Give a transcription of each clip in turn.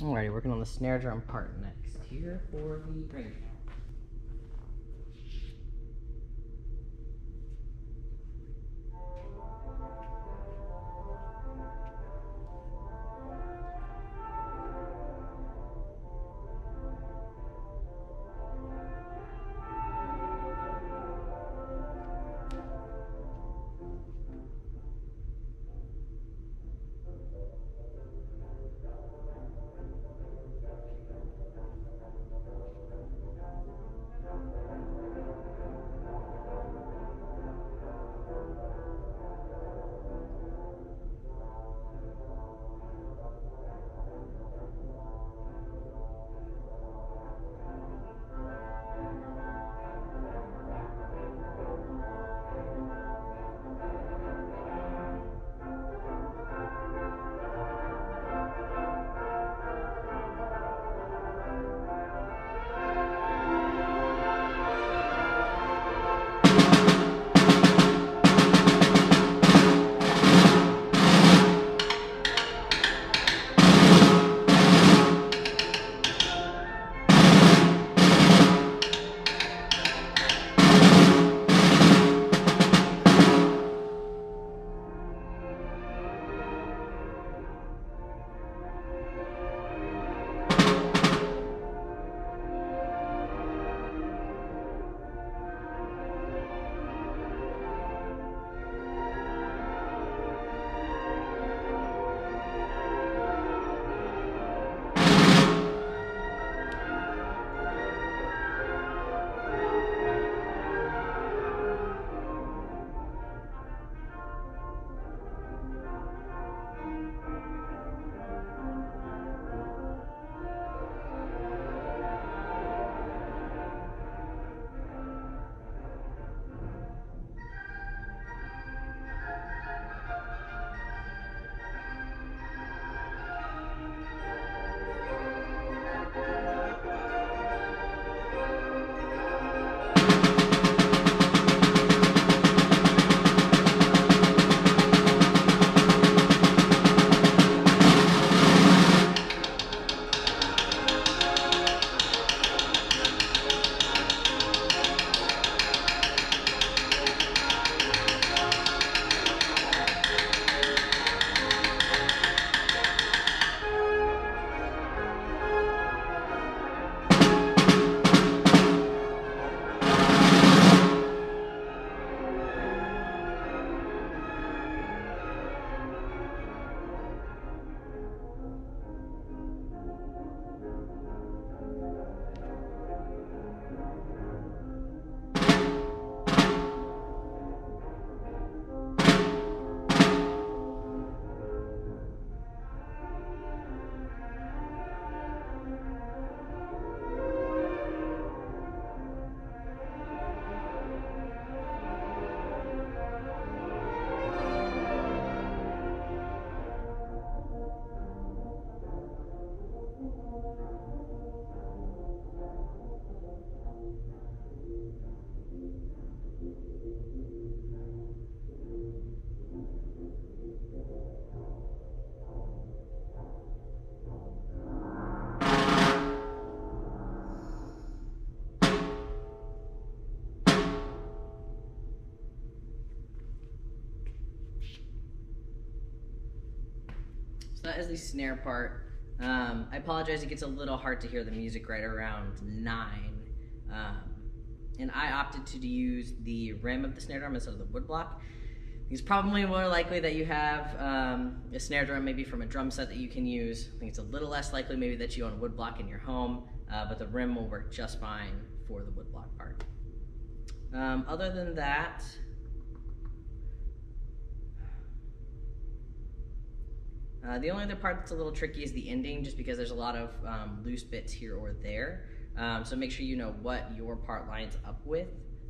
Alrighty, working on the snare drum part next here for the Grainger. Is the snare part. Um, I apologize, it gets a little hard to hear the music right around nine. Um, and I opted to use the rim of the snare drum instead of the wood block. It's probably more likely that you have um, a snare drum maybe from a drum set that you can use. I think it's a little less likely maybe that you own a wood block in your home, uh, but the rim will work just fine for the wood block part. Um, other than that, Uh, the only other part that's a little tricky is the ending, just because there's a lot of um, loose bits here or there. Um, so make sure you know what your part lines up with,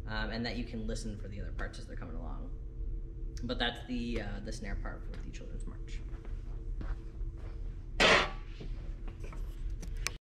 um, and that you can listen for the other parts as they're coming along. But that's the uh, the snare part for the children's march.